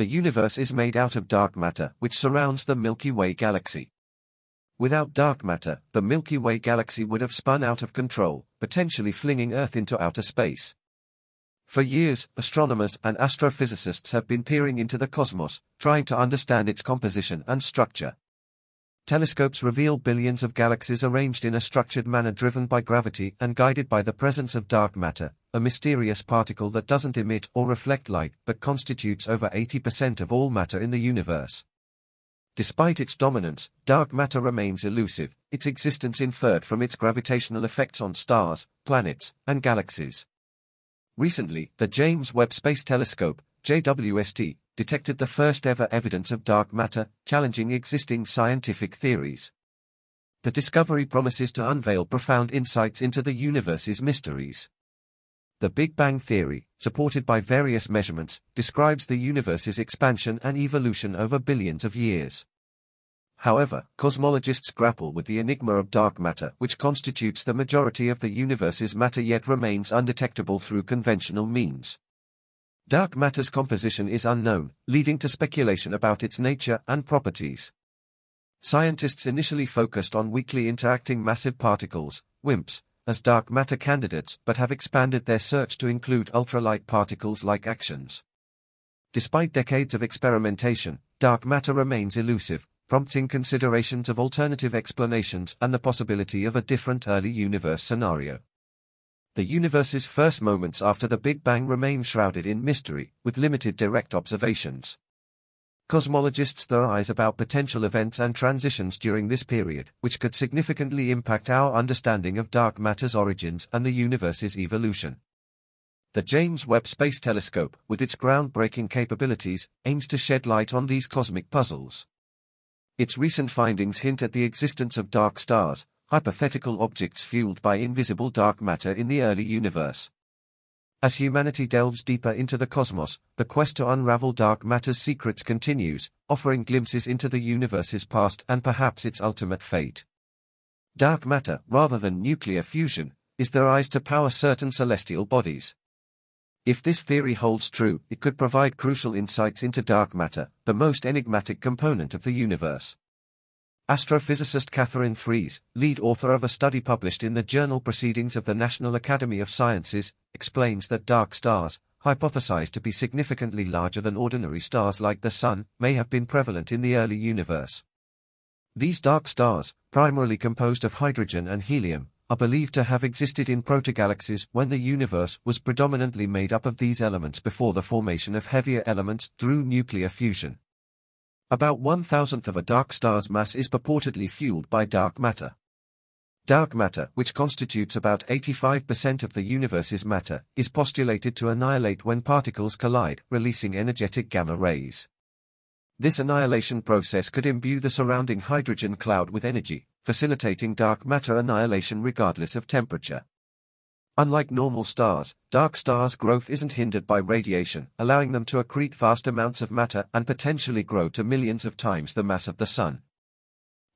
The universe is made out of dark matter which surrounds the Milky Way galaxy. Without dark matter, the Milky Way galaxy would have spun out of control, potentially flinging Earth into outer space. For years, astronomers and astrophysicists have been peering into the cosmos, trying to understand its composition and structure. Telescopes reveal billions of galaxies arranged in a structured manner driven by gravity and guided by the presence of dark matter, a mysterious particle that doesn't emit or reflect light but constitutes over 80% of all matter in the universe. Despite its dominance, dark matter remains elusive, its existence inferred from its gravitational effects on stars, planets, and galaxies. Recently, the James Webb Space Telescope, JWST, detected the first ever evidence of dark matter, challenging existing scientific theories. The discovery promises to unveil profound insights into the universe's mysteries. The Big Bang Theory, supported by various measurements, describes the universe's expansion and evolution over billions of years. However, cosmologists grapple with the enigma of dark matter which constitutes the majority of the universe's matter yet remains undetectable through conventional means. Dark matter's composition is unknown, leading to speculation about its nature and properties. Scientists initially focused on weakly interacting massive particles, WIMPs, as dark matter candidates but have expanded their search to include ultralight particles like axions. Despite decades of experimentation, dark matter remains elusive, prompting considerations of alternative explanations and the possibility of a different early universe scenario. The universe's first moments after the Big Bang remain shrouded in mystery, with limited direct observations. Cosmologists theorize about potential events and transitions during this period, which could significantly impact our understanding of dark matter's origins and the universe's evolution. The James Webb Space Telescope, with its groundbreaking capabilities, aims to shed light on these cosmic puzzles. Its recent findings hint at the existence of dark stars, hypothetical objects fueled by invisible dark matter in the early universe. As humanity delves deeper into the cosmos, the quest to unravel dark matter's secrets continues, offering glimpses into the universe's past and perhaps its ultimate fate. Dark matter, rather than nuclear fusion, is theorized to power certain celestial bodies. If this theory holds true, it could provide crucial insights into dark matter, the most enigmatic component of the universe. Astrophysicist Katherine Freese, lead author of a study published in the journal Proceedings of the National Academy of Sciences, explains that dark stars, hypothesized to be significantly larger than ordinary stars like the Sun, may have been prevalent in the early universe. These dark stars, primarily composed of hydrogen and helium, are believed to have existed in protogalaxies when the universe was predominantly made up of these elements before the formation of heavier elements through nuclear fusion. About one thousandth of a dark star's mass is purportedly fueled by dark matter. Dark matter, which constitutes about 85% of the universe's matter, is postulated to annihilate when particles collide, releasing energetic gamma rays. This annihilation process could imbue the surrounding hydrogen cloud with energy, facilitating dark matter annihilation regardless of temperature. Unlike normal stars, dark stars' growth isn't hindered by radiation, allowing them to accrete vast amounts of matter and potentially grow to millions of times the mass of the Sun.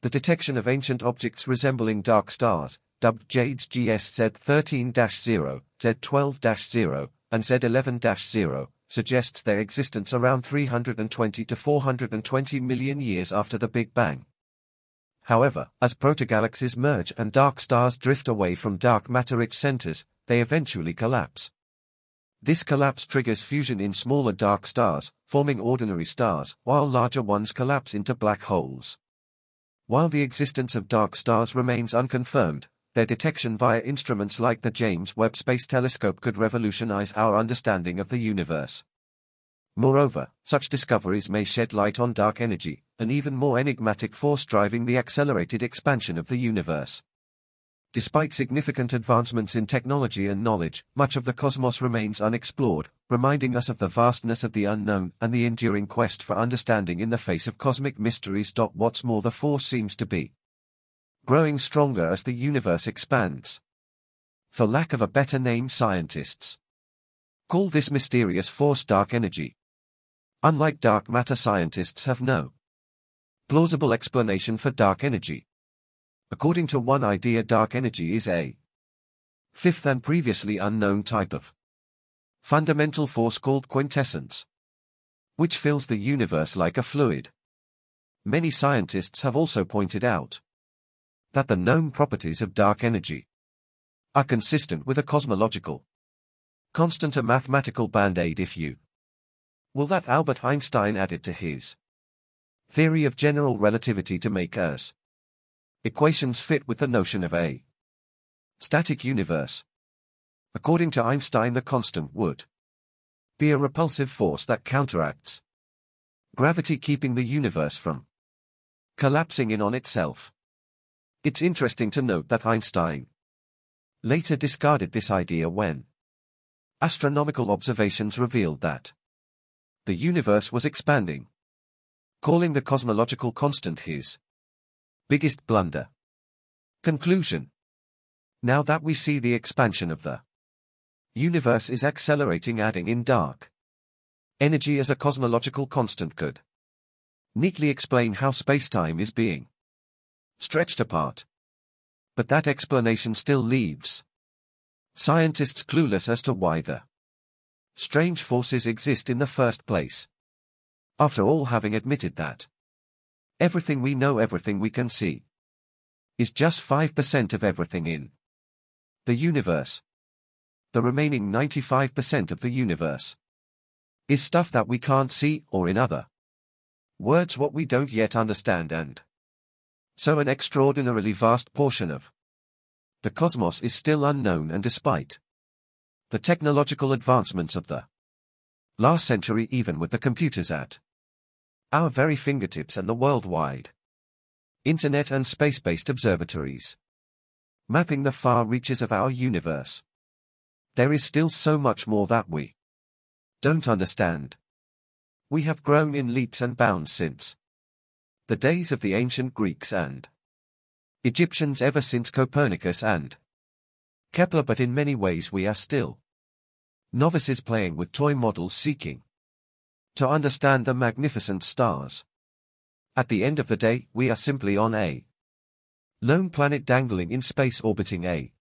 The detection of ancient objects resembling dark stars, dubbed JADES GS Z13-0, Z12-0, and Z11-0, suggests their existence around 320 to 420 million years after the Big Bang. However, as protogalaxies merge and dark stars drift away from dark matter-rich centers, they eventually collapse. This collapse triggers fusion in smaller dark stars, forming ordinary stars, while larger ones collapse into black holes. While the existence of dark stars remains unconfirmed, their detection via instruments like the James Webb Space Telescope could revolutionize our understanding of the universe. Moreover, such discoveries may shed light on dark energy, an even more enigmatic force driving the accelerated expansion of the universe. Despite significant advancements in technology and knowledge, much of the cosmos remains unexplored, reminding us of the vastness of the unknown and the enduring quest for understanding in the face of cosmic mysteries. What's more the force seems to be growing stronger as the universe expands. For lack of a better name scientists call this mysterious force dark energy. Unlike dark matter scientists have no plausible explanation for dark energy. According to one idea dark energy is a fifth and previously unknown type of fundamental force called quintessence. which fills the universe like a fluid. Many scientists have also pointed out that the known properties of dark energy are consistent with a cosmological constant a mathematical band-aid if you will that Albert Einstein added to his theory of general relativity to make Earth's equations fit with the notion of a static universe. According to Einstein the constant would be a repulsive force that counteracts gravity keeping the universe from collapsing in on itself. It's interesting to note that Einstein later discarded this idea when astronomical observations revealed that the universe was expanding, calling the cosmological constant his biggest blunder. Conclusion Now that we see the expansion of the universe is accelerating adding in dark energy as a cosmological constant could neatly explain how spacetime is being stretched apart. But that explanation still leaves scientists clueless as to why the strange forces exist in the first place. After all having admitted that everything we know everything we can see is just 5% of everything in the universe. The remaining 95% of the universe is stuff that we can't see or in other words what we don't yet understand and so an extraordinarily vast portion of the cosmos is still unknown and despite the technological advancements of the last century even with the computers at our very fingertips and the worldwide internet and space-based observatories. Mapping the far reaches of our universe. There is still so much more that we don't understand. We have grown in leaps and bounds since the days of the ancient Greeks and Egyptians ever since Copernicus and Kepler but in many ways we are still novices playing with toy models seeking to understand the magnificent stars. At the end of the day, we are simply on a lone planet dangling in space orbiting a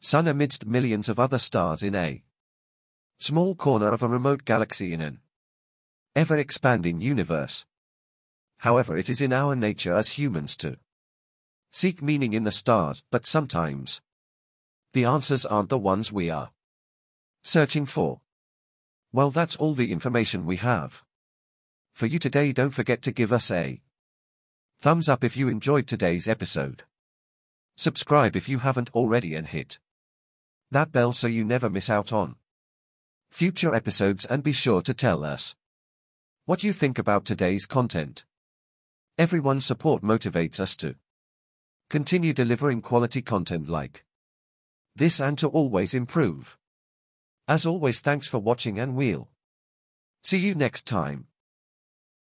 sun amidst millions of other stars in a small corner of a remote galaxy in an ever-expanding universe. However it is in our nature as humans to seek meaning in the stars, but sometimes the answers aren't the ones we are searching for. Well that's all the information we have. For you today don't forget to give us a thumbs up if you enjoyed today's episode. Subscribe if you haven't already and hit that bell so you never miss out on future episodes and be sure to tell us what you think about today's content. Everyone's support motivates us to continue delivering quality content like this and to always improve. As always thanks for watching and we'll see you next time.